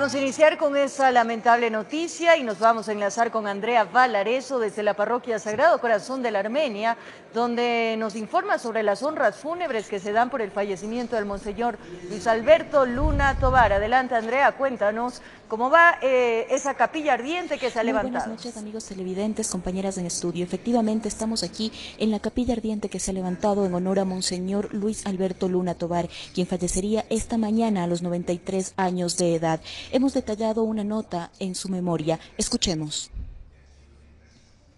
Vamos a iniciar con esa lamentable noticia y nos vamos a enlazar con Andrea Valareso desde la parroquia Sagrado Corazón de la Armenia, donde nos informa sobre las honras fúnebres que se dan por el fallecimiento del monseñor Luis Alberto Luna Tobar. Adelante Andrea, cuéntanos cómo va eh, esa capilla ardiente que se ha levantado. Buenas noches amigos televidentes, compañeras en estudio. Efectivamente estamos aquí en la capilla ardiente que se ha levantado en honor a monseñor Luis Alberto Luna Tobar, quien fallecería esta mañana a los 93 años de edad hemos detallado una nota en su memoria. Escuchemos.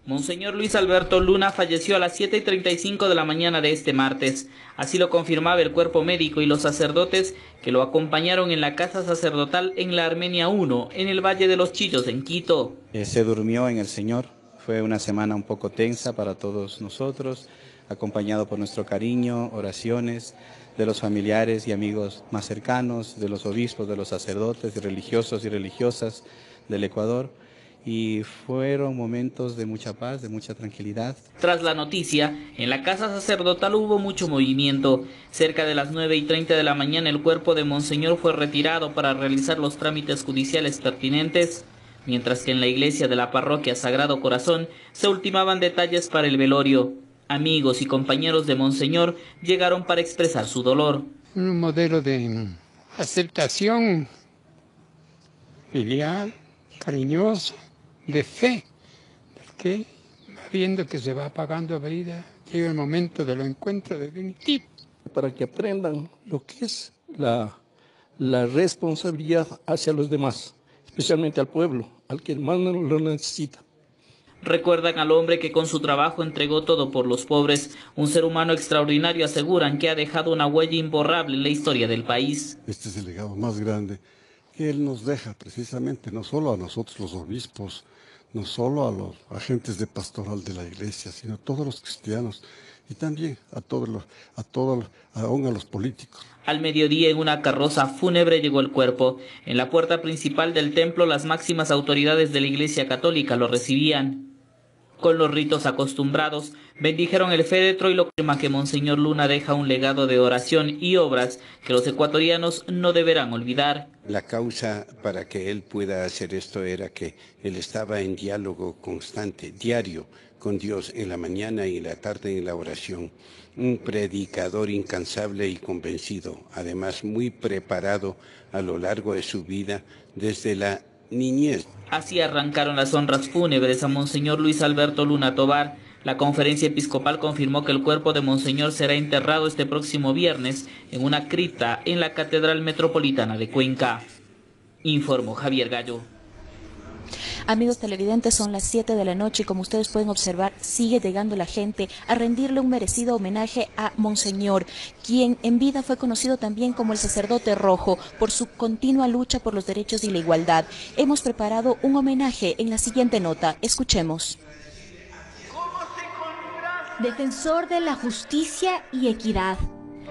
Monseñor Luis Alberto Luna falleció a las 7 y 35 de la mañana de este martes. Así lo confirmaba el cuerpo médico y los sacerdotes que lo acompañaron en la casa sacerdotal en la Armenia 1, en el Valle de los Chillos, en Quito. Eh, se durmió en el Señor. Fue una semana un poco tensa para todos nosotros, acompañado por nuestro cariño, oraciones de los familiares y amigos más cercanos, de los obispos, de los sacerdotes, de religiosos y religiosas del Ecuador. Y fueron momentos de mucha paz, de mucha tranquilidad. Tras la noticia, en la casa sacerdotal hubo mucho movimiento. Cerca de las 9 y 30 de la mañana el cuerpo de Monseñor fue retirado para realizar los trámites judiciales pertinentes, mientras que en la iglesia de la parroquia Sagrado Corazón se ultimaban detalles para el velorio amigos y compañeros de Monseñor llegaron para expresar su dolor. Un modelo de aceptación filial, cariñoso, de fe, que viendo que se va apagando la vida, llega el momento del encuentro definitivo. Para que aprendan lo que es la, la responsabilidad hacia los demás, especialmente al pueblo, al que más lo necesita. Recuerdan al hombre que con su trabajo entregó todo por los pobres, un ser humano extraordinario aseguran que ha dejado una huella imborrable en la historia del país. Este es el legado más grande que él nos deja precisamente, no solo a nosotros los obispos, no solo a los agentes de pastoral de la iglesia, sino a todos los cristianos y también a todos los, a todos, aún a los políticos. Al mediodía en una carroza fúnebre llegó el cuerpo. En la puerta principal del templo las máximas autoridades de la Iglesia Católica lo recibían con los ritos acostumbrados, bendijeron el féretro y lo que Monseñor Luna deja un legado de oración y obras que los ecuatorianos no deberán olvidar. La causa para que él pueda hacer esto era que él estaba en diálogo constante, diario, con Dios en la mañana y en la tarde en la oración. Un predicador incansable y convencido, además muy preparado a lo largo de su vida desde la Así arrancaron las honras fúnebres a Monseñor Luis Alberto Luna Tobar. La conferencia episcopal confirmó que el cuerpo de Monseñor será enterrado este próximo viernes en una cripta en la Catedral Metropolitana de Cuenca. Informó Javier Gallo. Amigos televidentes, son las 7 de la noche y como ustedes pueden observar, sigue llegando la gente a rendirle un merecido homenaje a Monseñor, quien en vida fue conocido también como el sacerdote rojo por su continua lucha por los derechos y la igualdad. Hemos preparado un homenaje en la siguiente nota. Escuchemos. Defensor de la justicia y equidad.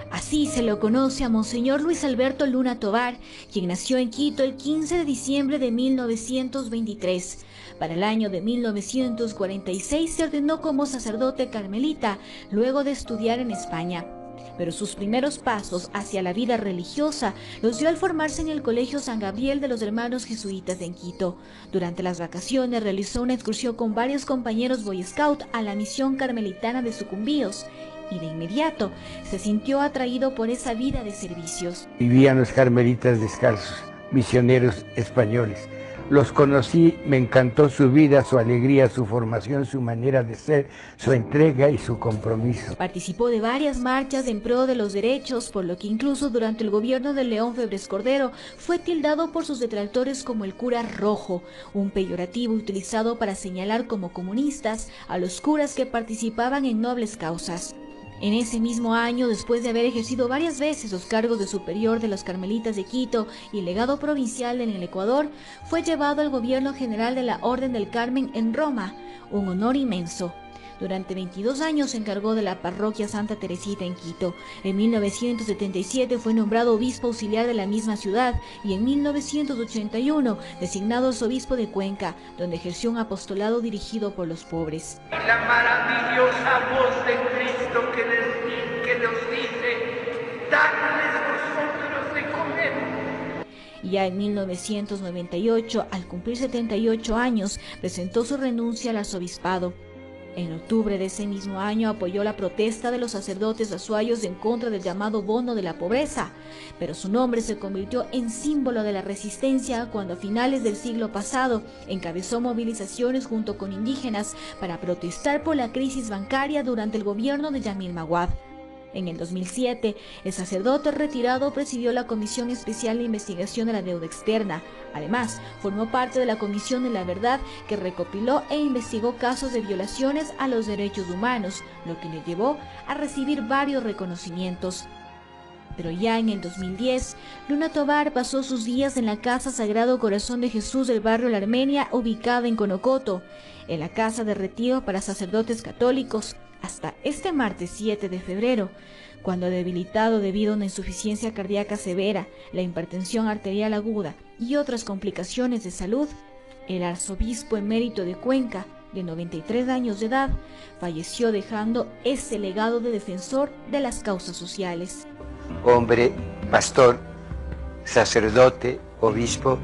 Así se lo conoce a Monseñor Luis Alberto Luna Tobar, quien nació en Quito el 15 de diciembre de 1923. Para el año de 1946 se ordenó como sacerdote carmelita, luego de estudiar en España. Pero sus primeros pasos hacia la vida religiosa los dio al formarse en el Colegio San Gabriel de los Hermanos Jesuitas en Quito. Durante las vacaciones realizó una excursión con varios compañeros Boy Scout a la misión carmelitana de Sucumbíos y de inmediato se sintió atraído por esa vida de servicios. Vivían los carmelitas descalzos, misioneros españoles. Los conocí, me encantó su vida, su alegría, su formación, su manera de ser, su entrega y su compromiso. Participó de varias marchas en pro de los derechos, por lo que incluso durante el gobierno de León Febres Cordero fue tildado por sus detractores como el cura rojo, un peyorativo utilizado para señalar como comunistas a los curas que participaban en nobles causas. En ese mismo año, después de haber ejercido varias veces los cargos de superior de los Carmelitas de Quito y legado provincial en el Ecuador, fue llevado al gobierno general de la Orden del Carmen en Roma, un honor inmenso. Durante 22 años se encargó de la parroquia Santa Teresita en Quito. En 1977 fue nombrado obispo auxiliar de la misma ciudad y en 1981 designado arzobispo de Cuenca, donde ejerció un apostolado dirigido por los pobres. La maravillosa voz de Cristo que les, que dice, vosotros de comer Ya en 1998, al cumplir 78 años, presentó su renuncia al arzobispado. En octubre de ese mismo año apoyó la protesta de los sacerdotes azuayos en contra del llamado bono de la pobreza, pero su nombre se convirtió en símbolo de la resistencia cuando a finales del siglo pasado encabezó movilizaciones junto con indígenas para protestar por la crisis bancaria durante el gobierno de Yamil Maguad. En el 2007, el sacerdote retirado presidió la Comisión Especial de Investigación de la Deuda Externa. Además, formó parte de la Comisión de la Verdad que recopiló e investigó casos de violaciones a los derechos humanos, lo que le llevó a recibir varios reconocimientos. Pero ya en el 2010, Luna Tobar pasó sus días en la Casa Sagrado Corazón de Jesús del barrio La Armenia, ubicada en Conocoto, en la casa de retiro para sacerdotes católicos, hasta este martes 7 de febrero, cuando debilitado debido a una insuficiencia cardíaca severa, la hipertensión arterial aguda y otras complicaciones de salud, el arzobispo emérito de Cuenca, de 93 años de edad, falleció dejando ese legado de defensor de las causas sociales. Hombre, pastor, sacerdote, obispo,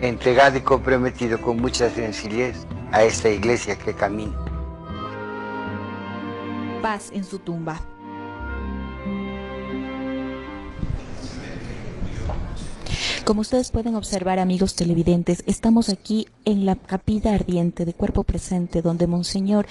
entregado y comprometido con mucha sencillez a esta iglesia que camina paz en su tumba. Como ustedes pueden observar, amigos televidentes, estamos aquí en la capilla ardiente de cuerpo presente, donde Monseñor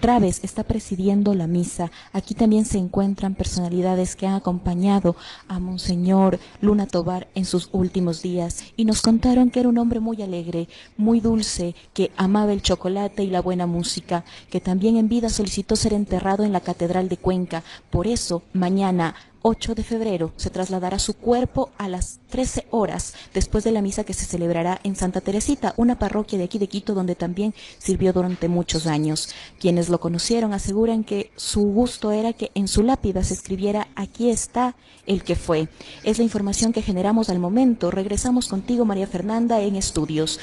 Traves está presidiendo la misa. Aquí también se encuentran personalidades que han acompañado a Monseñor Luna Tobar en sus últimos días y nos contaron que era un hombre muy alegre, muy dulce, que amaba el chocolate y la buena música, que también en vida solicitó ser enterrado en la Catedral de Cuenca. Por eso, mañana 8 de febrero se trasladará su cuerpo a las 13 horas después de la misa que se celebrará en Santa Teresita, una parroquia de aquí de Quito donde también sirvió durante muchos años. Quienes lo conocieron aseguran que su gusto era que en su lápida se escribiera aquí está el que fue. Es la información que generamos al momento. Regresamos contigo María Fernanda en estudios.